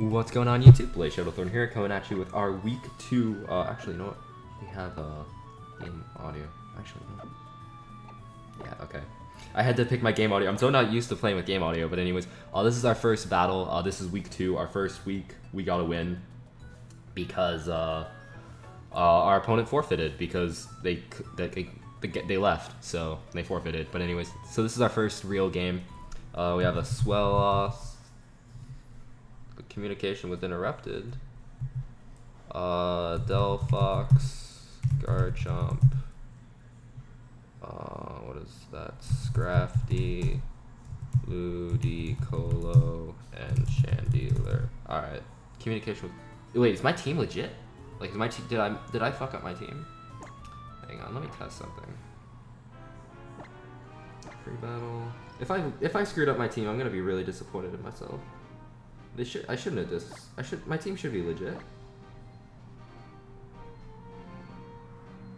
What's going on YouTube? Blaze Shadowthorn here, coming at you with our week two, uh, actually, you know what? We have, uh, game audio. Actually, no. Yeah, okay. I had to pick my game audio. I'm so not used to playing with game audio, but anyways, uh, this is our first battle. Uh, this is week two, our first week. We gotta win because, uh, uh, our opponent forfeited because they, they, they, they left, so they forfeited. But anyways, so this is our first real game. Uh, we have a swell The communication was interrupted. Uh, Delphox, Garchomp. Uh, what is that? Scrafty, Ludicolo, and Chandelure. Alright. Communication with... Wait, is my team legit? Like, is my team... Did I, did I fuck up my team? Hang on, let me test something. Free battle. If I if I screwed up my team, I'm gonna be really disappointed in myself. They should I shouldn't have this. I should my team should be legit.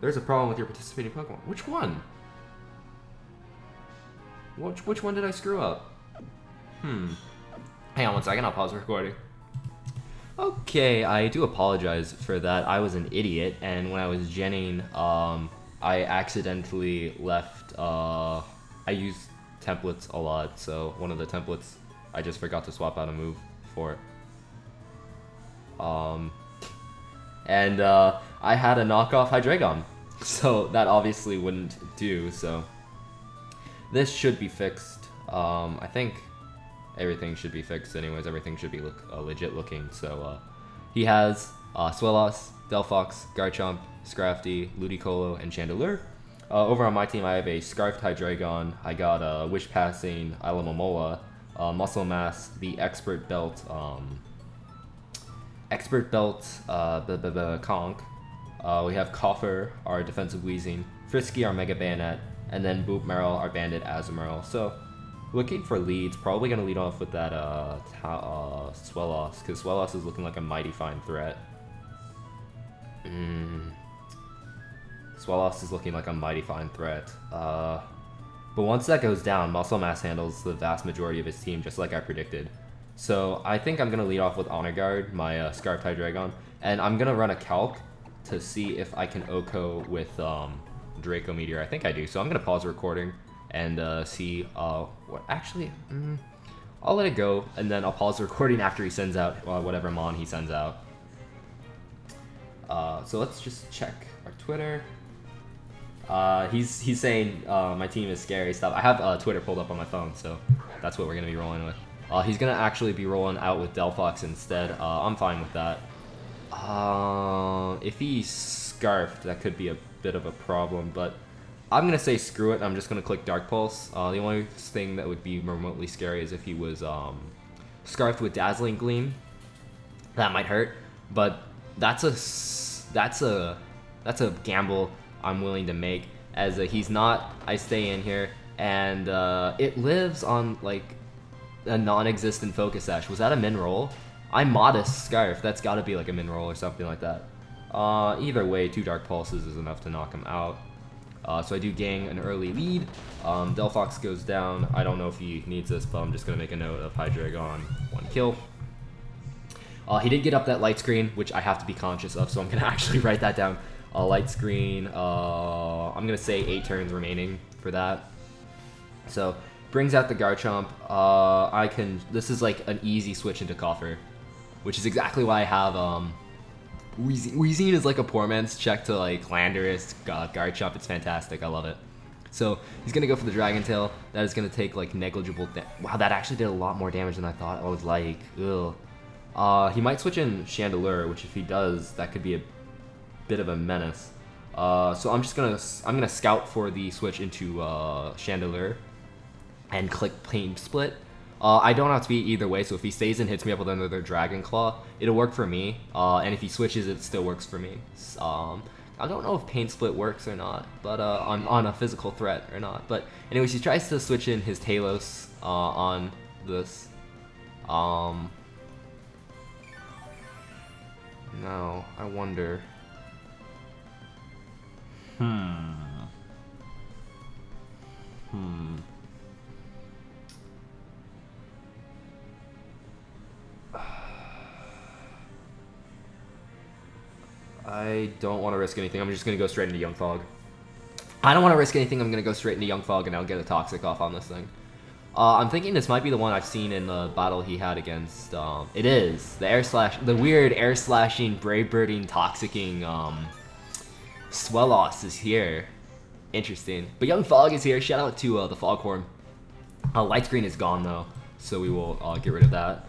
There's a problem with your participating Pokemon. Which one? Which which one did I screw up? Hmm. Hang on one second, I'll pause the recording. Okay, I do apologize for that. I was an idiot, and when I was genning, um, I accidentally left, uh, I used templates a lot, so one of the templates, I just forgot to swap out a move for it. Um, and uh, I had a knockoff Hydreigon, so that obviously wouldn't do, so this should be fixed. Um, I think everything should be fixed anyways, everything should be look, uh, legit looking, so uh, he has uh, Swellow, Delphox, Garchomp, Scrafty, Ludicolo, and Chandelure. Uh, over on my team, I have a Scarfed Hydreigon. I got a Wish Passing Alomomola, uh, Muscle Mass, the Expert Belt, um, Expert Belt, uh, the, the, the Conk. Uh, we have Coffer, our defensive Weezing, Frisky, our Mega Banette, and then Boop Meryl, our Banded Azumarill. So, looking for leads, probably going to lead off with that uh, uh, Swellow, because Swellow is looking like a mighty fine threat. Mm. Swellow is looking like a mighty fine threat. Uh, but once that goes down, Muscle Mass handles the vast majority of his team, just like I predicted. So I think I'm going to lead off with Honor Guard, my uh, Scarf dragon, and I'm going to run a Calc to see if I can OHKO with um, Draco Meteor. I think I do. So I'm going to pause the recording and uh, see uh, what actually... Mm, I'll let it go, and then I'll pause the recording after he sends out uh, whatever Mon he sends out. Uh, so let's just check our Twitter. Uh, he's he's saying uh, my team is scary stuff. I have uh, Twitter pulled up on my phone, so that's what we're gonna be rolling with. Uh, he's gonna actually be rolling out with Delphox instead. Uh, I'm fine with that. If he's scarfed, that could be a bit of a problem, but I'm gonna say screw it. I'm just gonna click Dark Pulse. The only thing that would be remotely scary is if he was um, scarfed with Dazzling Gleam. That might hurt, but that's a that's a that's a gamble I'm willing to make. As a, he's not, I stay in here, and uh, it lives on like a non-existent focus sash. Was that a min roll? I'm modest scarf. That's got to be like a min roll or something like that. Uh, either way, two dark pulses is enough to knock him out. Uh, so I do gang an early lead. Um, Delphox goes down. I don't know if he needs this, but I'm just going to make a note of Hydreigon, one kill. Uh, he did get up that light screen, which I have to be conscious of, so I'm going to actually write that down a light screen. Uh, I'm gonna say eight turns remaining for that. So brings out the Garchomp. Uh, I can. This is like an easy switch into Coffer, which is exactly why I have um. Weezing is like a poor man's check to like Landorus, God, Garchomp. It's fantastic. I love it. So he's gonna go for the Dragon Tail. That is gonna take like negligible. wow, that actually did a lot more damage than I thought. I was like, ugh. Uh, he might switch in Chandelure, which if he does, that could be a bit of a menace. Uh, so I'm just gonna I'm gonna scout for the switch into uh, Chandelure and click Pain Split. Uh, I don't have to be either way, so if he stays and hits me up with another Dragon Claw, it'll work for me. Uh, and if he switches, it still works for me. Um, I don't know if Pain Split works or not, but uh, on, on a physical threat or not. But anyways, he tries to switch in his Talos uh, on this. Um, now, I wonder... Hmm. Hmm. I don't want to risk anything. I'm just going to go straight into Young Fog. I don't want to risk anything. I'm going to go straight into Young Fog and I'll get a Toxic off on this thing. Uh, I'm thinking this might be the one I've seen in the battle he had against, um, it is, the air slash, the weird air slashing, brave birding, toxicing. um, Swelloss is here. Interesting. But Young Fog is here. Shout out to uh, the Foghorn. Uh, light screen is gone though, so we will uh, get rid of that.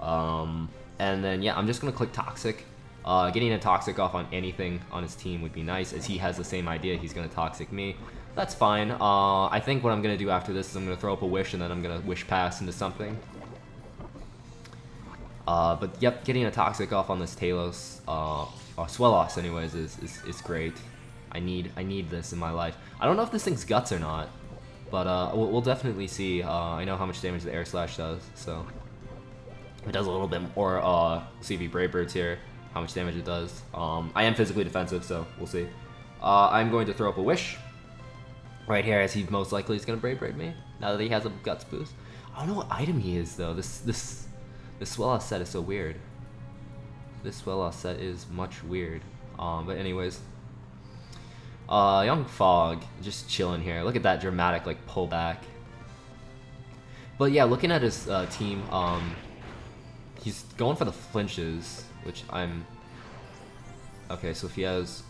Um, and then yeah, I'm just gonna click Toxic. Uh, getting a Toxic off on anything on his team would be nice, as he has the same idea. He's gonna Toxic me. That's fine. Uh, I think what I'm going to do after this is I'm going to throw up a wish and then I'm going to wish pass into something. Uh, but yep, getting a Toxic off on this Talos, uh, or Swelloss anyways, is, is, is great. I need I need this in my life. I don't know if this thing's guts or not, but uh, we'll, we'll definitely see. Uh, I know how much damage the Air Slash does, so it does a little bit more. Uh, he Brave Birds here, how much damage it does. Um, I am physically defensive, so we'll see. Uh, I'm going to throw up a Wish right here as he most likely is gonna Brave Bird me now that he has a Guts boost. I don't know what item he is though. This this this Swelloss set is so weird. This Swelloss set is much weird. Um, but anyways, uh, Young Fog just chilling here. Look at that dramatic like pullback. But yeah, looking at his uh, team, um, he's going for the flinches, which I'm. Okay, so if he has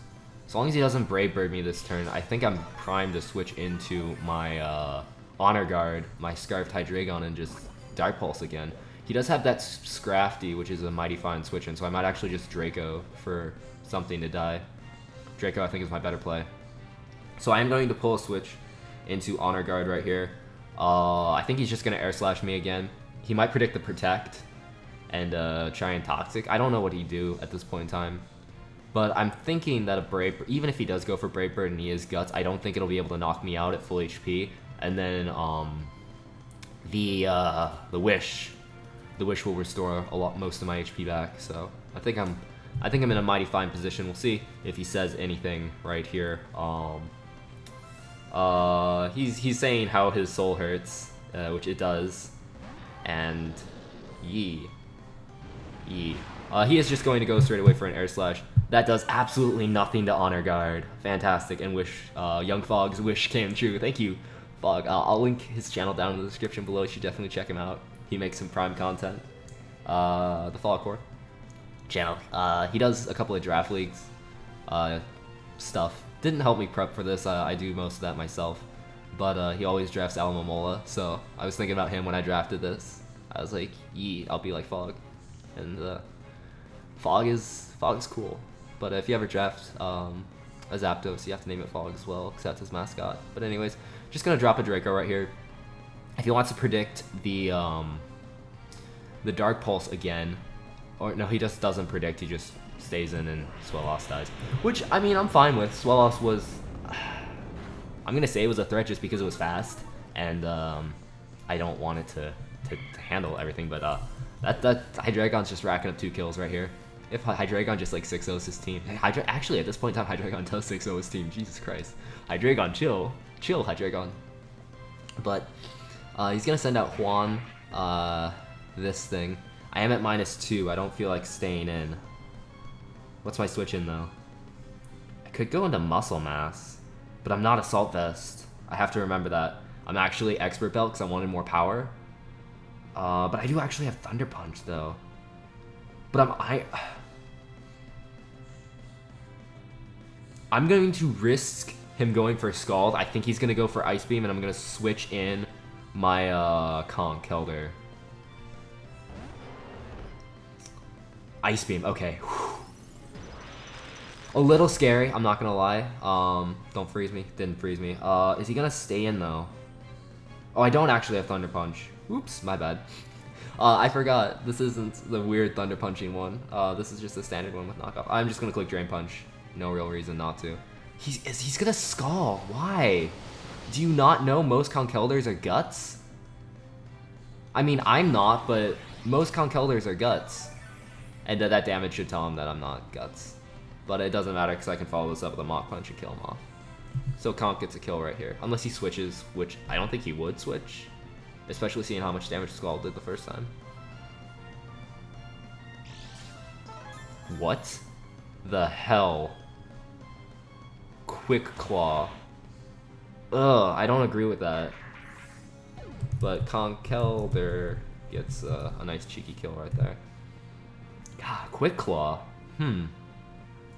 as long as he doesn't Brave Bird me this turn, I think I'm primed to switch into my uh, Honor Guard, my Scarfed Hydreigon, and just Dark Pulse again. He does have that Scrafty, which is a Mighty Fine switch in, so I might actually just Draco for something to die. Draco, I think, is my better play. So I am going to pull a switch into Honor Guard right here. Uh, I think he's just going to Air Slash me again. He might predict the Protect and uh, try and Toxic. I don't know what he'd do at this point in time. But I'm thinking that a Brave, even if he does go for Brave Bird and he is Guts, I don't think it'll be able to knock me out at full HP. And then um, the uh, the Wish, the Wish will restore a lot, most of my HP back. So I think I'm, I think I'm in a mighty fine position. We'll see if he says anything right here. Um, uh, he's he's saying how his soul hurts, uh, which it does, and yee, yee. Uh, he is just going to go straight away for an air slash. That does absolutely nothing to Honor Guard. Fantastic, and wish uh, Young Fog's wish came true. Thank you, Fog. Uh, I'll link his channel down in the description below. You should definitely check him out. He makes some prime content. Uh, the Core channel. Uh, he does a couple of draft leagues uh, stuff. Didn't help me prep for this. I do most of that myself. But uh, he always drafts Alomomola, so I was thinking about him when I drafted this. I was like, yee, I'll be like Fog. And uh, Fog is Fog is cool. But if you ever draft um, a Zapdos, you have to name it Fog as well, because that's his mascot. But anyways, just gonna drop a Draco right here. If he wants to predict the um, the Dark Pulse again, or no, he just doesn't predict. He just stays in and Swelloss dies. Which I mean, I'm fine with. Swelloss was, I'm gonna say it was a threat just because it was fast, and um, I don't want it to, to, to handle everything. But uh, that that Hydreigon's just racking up two kills right here. If Hydreigon just like 6 0 his team. Hydra actually, at this point in time, Hydreigon does 6 0 his team. Jesus Christ. Hydreigon, chill. Chill, Hydreigon. But uh, he's going to send out Juan, uh, this thing. I am at minus 2. I don't feel like staying in. What's my switch in, though? I could go into Muscle Mass, but I'm not Assault Vest. I have to remember that. I'm actually Expert Belt because I wanted more power. Uh, but I do actually have Thunder Punch, though. But I'm... I... I'm going to risk him going for Scald. I think he's going to go for Ice Beam, and I'm going to switch in my uh, Conkeldurr. Ice Beam, okay. A little scary, I'm not to lie. Um, don't freeze me. Didn't freeze me. Uh, is he to stay in, though? Oh, I don't actually have Thunder Punch. Oops, my bad. Uh, I forgot. This isn't the weird Thunder Punching one. Uh, this is just a standard one with knockoff. I'm just to click Drain Punch. No real reason not to. He's he's gonna Scald, Why? Do you not know most Conkeldurrs are guts? I mean, I'm not, but most Conkeldurrs are guts. And that damage should tell him that I'm not guts. But it doesn't matter because I can follow this up with a Mach Punch and kill him off. So Conk gets a kill right here. Unless he switches, which I don't think he would switch. Especially seeing how much damage Scald did the first time. What? the hell? Quick Claw. Ugh, I don't agree with that. But Conkeldurr gets uh, a nice cheeky kill right there. God, Quick Claw. Hmm.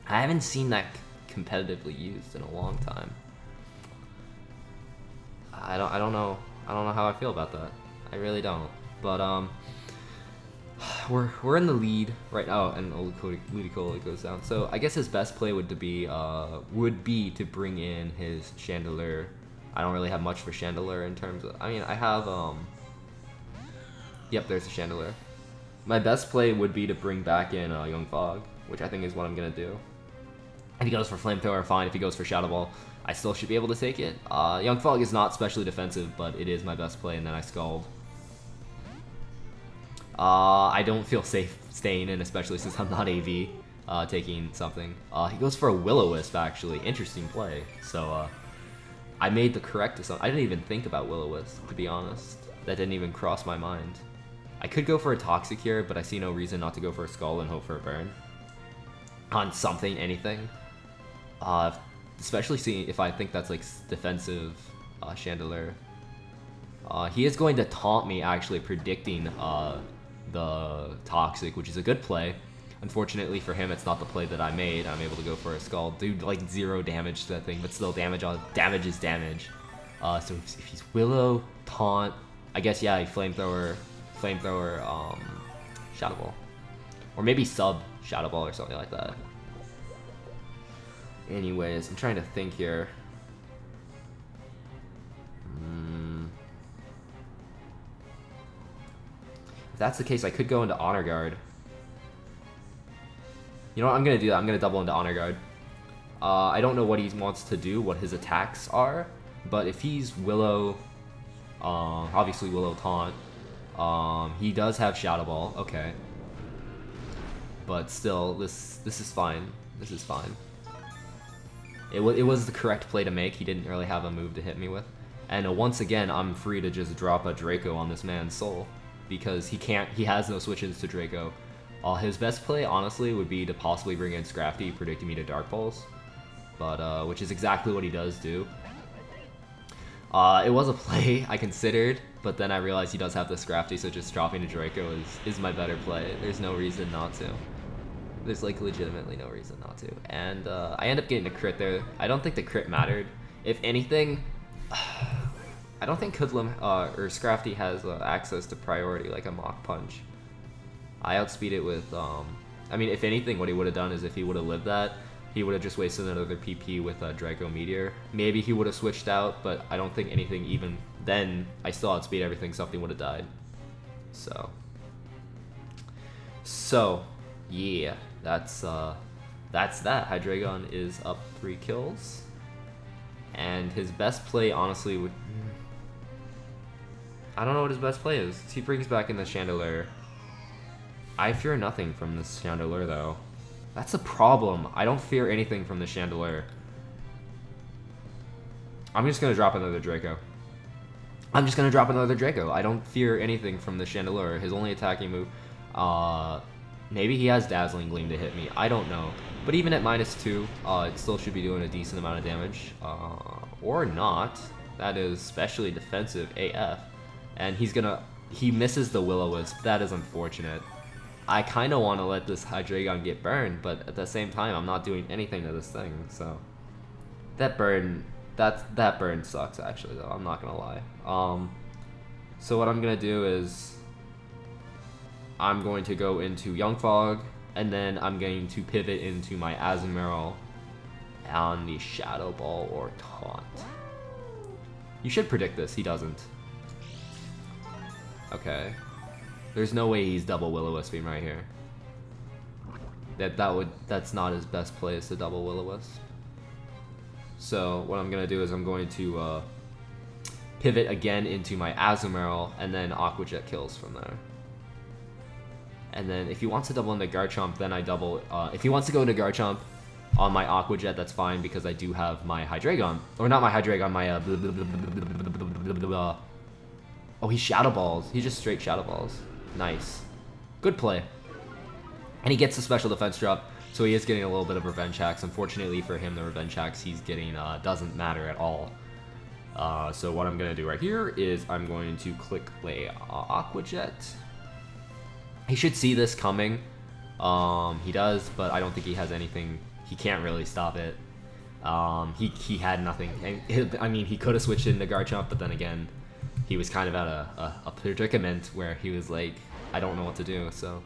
I haven't seen that competitively used in a long time. I don't I don't know I don't know how I feel about that. I really don't. But um we're we're in the lead right now and Ludicolo goes down. So I guess his best play would to be uh would be to bring in his Chandelure. I don't really have much for Chandelure in terms of I mean I have um Yep, there's a Chandelure. My best play would be to bring back in uh, Young Fog, which I think is what I'm gonna do. If he goes for Flamethrower, fine. If he goes for Shadow Ball, I still should be able to take it. Uh, Young Fog is not specially defensive, but it is my best play, and then I Scald. Uh, I don't feel safe staying in, especially since I'm not AV uh, taking something. Uh, he goes for a Will-O-Wisp, actually. Interesting play. So, uh, I made the correct assumption. I didn't even think about Will-O-Wisp, to be honest. That didn't even cross my mind. I could go for a Toxic here, but I see no reason not to go for a Scald and hope for a burn. On something, anything. Uh, especially seeing if I think that's like defensive uh, Chandelure. Uh, he is going to taunt me actually predicting uh, the Toxic, which is a good play. Unfortunately for him, it's not the play that I made. I'm able to go for a Scald. Do like zero damage to that thing, but still damage on damage is damage. Uh, so if, if, he's Willow, Taunt, I guess yeah, Flamethrower, Flamethrower, um, Shadow Ball. Or maybe Sub Shadow Ball or something like that. Anyways, I'm trying to think here. Mm. If that's the case, I could go into Honor Guard. You know what? I'm going to do that. I'm going to double into Honor Guard. Uh, I don't know what he wants to do, what his attacks are, but if he's Willow, uh, obviously Willow Taunt, um, he does have Shadow Ball, okay. But still, this this is fine. This is fine. It, it was the correct play to make. He didn't really have a move to hit me with. And uh, once again, I'm free to just drop a Draco on this man's soul. Because he can't, he has no switches to Draco. Uh, his best play, honestly, would be to possibly bring in Scrafty, predicting me to Dark Pulse. But, uh, which is exactly what he does do. Uh, it was a play I considered, but then I realized he does have the Scrafty, so just dropping a Draco is, is my better play. There's no reason not to. There's like legitimately no reason not to. And uh, I end up getting a crit there. I don't think the crit mattered. If anything, I don't think Kudlam uh, or Scrafty has uh, access to priority like a Mach Punch. I outspeed it with, um, I mean, if anything, what he would have done is if he would have lived that, he would have just wasted another PP with a Draco Meteor. Maybe he would have switched out, but I don't think anything even then, I still outspeed everything, something would have died. So. So, yeah that's uh, that's that. Hydreigon is up three kills, and his best play, honestly, would. I don't know what his best play is. He brings back in the Chandelure. I fear nothing from this chandelier, though. That's a problem. I don't fear anything from the chandelier. I'm just gonna drop another Draco. I'm just gonna drop another Draco. I don't fear anything from the chandelier. His only attacking move, uh, Maybe he has Dazzling Gleam to hit me. I don't know. But even at minus two, uh, it still should be doing a decent amount of damage. Uh, or not. That is especially defensive AF. And he's gonna... He misses the Will-O-Wisp. That is unfortunate. I kind of want to let this Hydreigon get burned, but at the same time, I'm not doing anything to this thing, so... That burn... That, that burn sucks, actually, though. I'm not gonna lie. Um, so what I'm gonna do is... I'm going to go into Young Fog, and then I'm going to pivot into my Azumarill on the Shadow Ball or Taunt. You should predict this, he doesn't. Okay. There's no way he's double Will-O-Wisping right here. That that would that's not his best play is to double Will-O-Wisp. So what I'm gonna do is I'm going to uh, pivot again into my Azumarill and then Aqua Jet kills from there. And then if he wants to double into Garchomp, then I double. Uh, if he wants to go into Garchomp on my Aqua Jet, that's fine because I do have my Hydreigon. Or not my Hydreigon, my. Uh, oh, he Shadow Balls. He just straight Shadow Balls. Nice. Good play. And he gets a special defense drop. So he is getting a little bit of revenge hacks. Unfortunately for him, the revenge hacks he's getting uh, doesn't matter at all. Uh, so what I'm going to do right here is I'm going to click play uh, Aqua Jet. He should see this coming. Um, he does, but I don't think he has anything. He can't really stop it. Um, he, he had nothing. I mean, he could have switched into Garchomp, but then again, he was kind of at a, a, a predicament where he was like, I don't know what to do, so...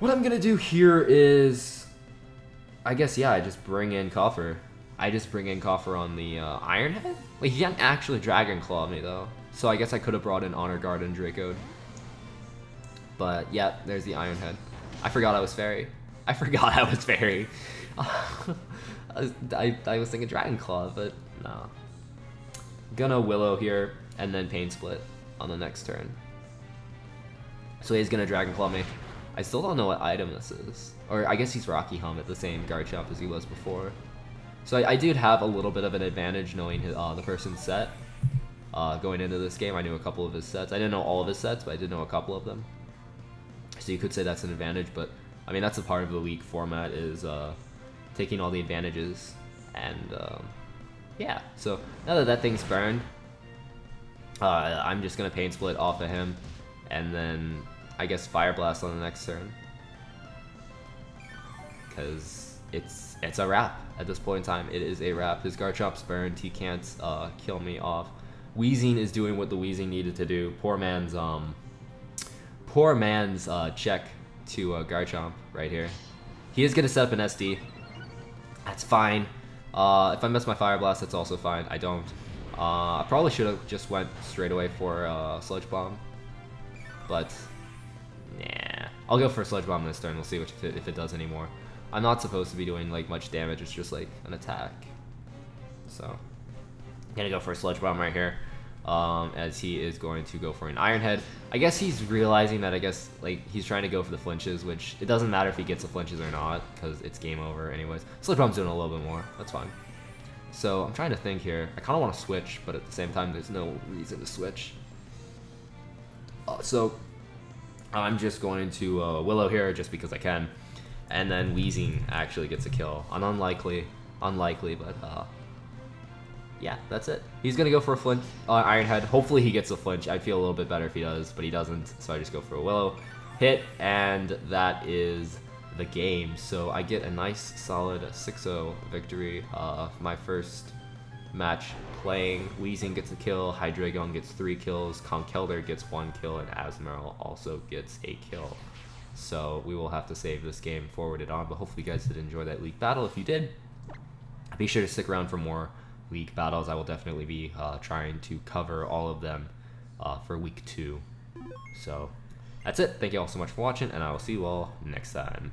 What I'm gonna do here is... I guess, yeah, I just bring in Coffer. I just bring in Coffer on the uh, Iron Head? Like, he can't actually Dragon Claw me, though. So I guess I could have brought in Honor Guard and Draco. But, yeah, there's the Iron Head. I forgot I was Fairy. I forgot I was Fairy. I, I, was thinking Dragon Claw, but no. Gonna Willow here, and then Pain Split on the next turn. So he's gonna Dragon Claw me. I still don't know what item this is. Or I guess he's Rocky Helmet, the same Garchomp as he was before. So I, I did have a little bit of an advantage knowing his, uh, the person's set. Uh, going into this game, I knew a couple of his sets. I didn't know all of his sets, but I did know a couple of them. So you could say that's an advantage, but I mean that's a part of the league format is uh, taking all the advantages, and um, yeah. So now that that thing's burned, uh, I'm just gonna pain split off of him, and then I guess fire blast on the next turn, because it's it's a wrap at this point in time. It is a wrap. His Garchomp's burned. He can't uh, kill me off. Weezing is doing what the Weezing needed to do. Poor man's um, poor man's uh, check to uh, Garchomp right here. He is gonna set up an SD. That's fine. Uh, if I miss my Fire Blast, that's also fine. I don't. Uh, I probably should have just went straight away for uh, Sludge Bomb. But, nah. I'll go for Sludge Bomb this turn. We'll see if it, if it does anymore. I'm not supposed to be doing like much damage. It's just like an attack. So, I'm gonna go for a Sludge Bomb right here um, as he is going to go for an Iron Head. I guess he's realizing that I guess like he's trying to go for the flinches, which it doesn't matter if he gets the flinches or not because it's game over anyways. Sludge Bomb's doing a little bit more. That's fine. So I'm trying to think here. I kind of want to switch, but at the same time, there's no reason to switch. Uh, so I'm just going to uh, Willow here just because I can. And then Weezing actually gets a kill. An unlikely, unlikely, but uh, yeah, that's it. He's gonna go for a flinch, uh, Iron Head. Hopefully he gets a flinch. I'd feel a little bit better if he does, but he doesn't. So I just go for a Willow hit, and that is the game. So I get a nice, solid 6-0 victory. Uh, my first match playing. Weezing gets a kill, Hydreigon gets three kills, Conkeldurr gets one kill, and Azumarill also gets a kill. So we will have to save this game forwarded on, but hopefully you guys did enjoy that league battle. If you did, be sure to stick around for more league battles. I will definitely be uh, trying to cover all of them uh, for week two. So that's it. Thank you all so much for watching, and I will see you all next time.